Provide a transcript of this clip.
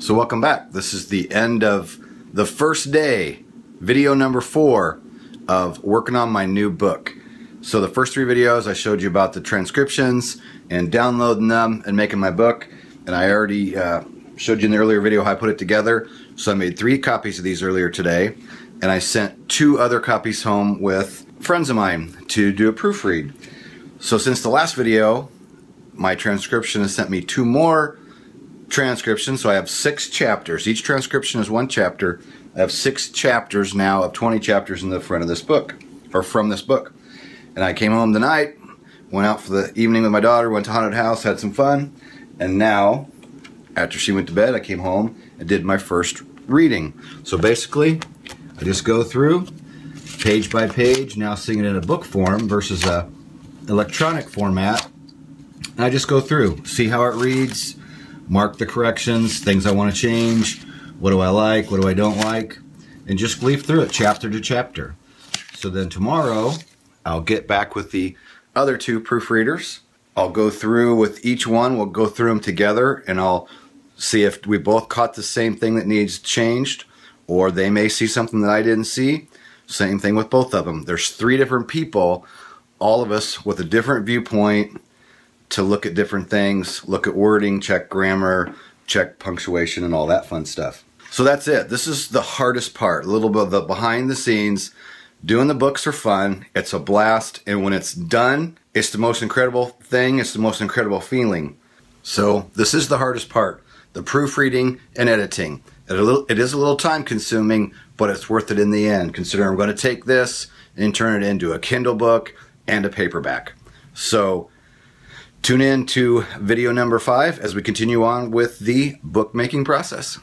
So welcome back. This is the end of the first day, video number four of working on my new book. So the first three videos I showed you about the transcriptions and downloading them and making my book. And I already uh, showed you in the earlier video how I put it together. So I made three copies of these earlier today. And I sent two other copies home with friends of mine to do a proofread. So since the last video, my transcription has sent me two more transcriptions. So I have six chapters. Each transcription is one chapter. I have six chapters now of 20 chapters in the front of this book, or from this book. And I came home tonight, went out for the evening with my daughter, went to Haunted House, had some fun. And now, after she went to bed, I came home and did my first reading. So basically, I just go through page by page, now seeing it in a book form versus a electronic format. And I just go through, see how it reads, mark the corrections, things I want to change, what do I like, what do I don't like, and just leaf through it chapter to chapter. So then tomorrow, I'll get back with the other two proofreaders. I'll go through with each one, we'll go through them together, and I'll see if we both caught the same thing that needs changed, or they may see something that I didn't see. Same thing with both of them. There's three different people, all of us with a different viewpoint to look at different things, look at wording, check grammar, check punctuation, and all that fun stuff. So that's it. This is the hardest part, a little bit of the behind the scenes, Doing the books are fun. It's a blast. And when it's done, it's the most incredible thing. It's the most incredible feeling. So this is the hardest part, the proofreading and editing. It is a little time consuming, but it's worth it in the end, considering I'm going to take this and turn it into a Kindle book and a paperback. So tune in to video number five as we continue on with the bookmaking process.